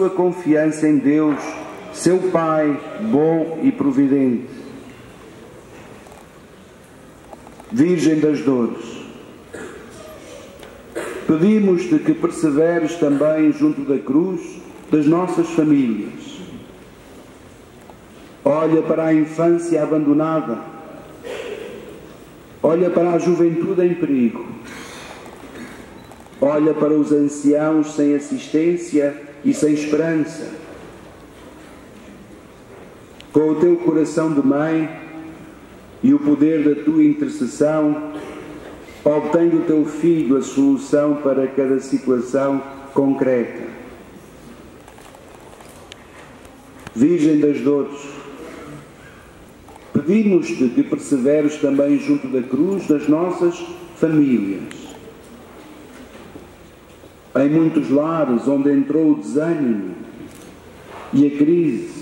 sua confiança em Deus, seu Pai bom e providente. Virgem das Dores, pedimos-te que perseveres também junto da cruz das nossas famílias. Olha para a infância abandonada, olha para a juventude em perigo, olha para os anciãos sem assistência e sem esperança. Com o teu coração de mãe e o poder da tua intercessão, obtém do teu filho a solução para cada situação concreta. Virgem das dores, pedimos-te que perseveres também junto da cruz das nossas famílias. Em muitos lares onde entrou o desânimo e a crise,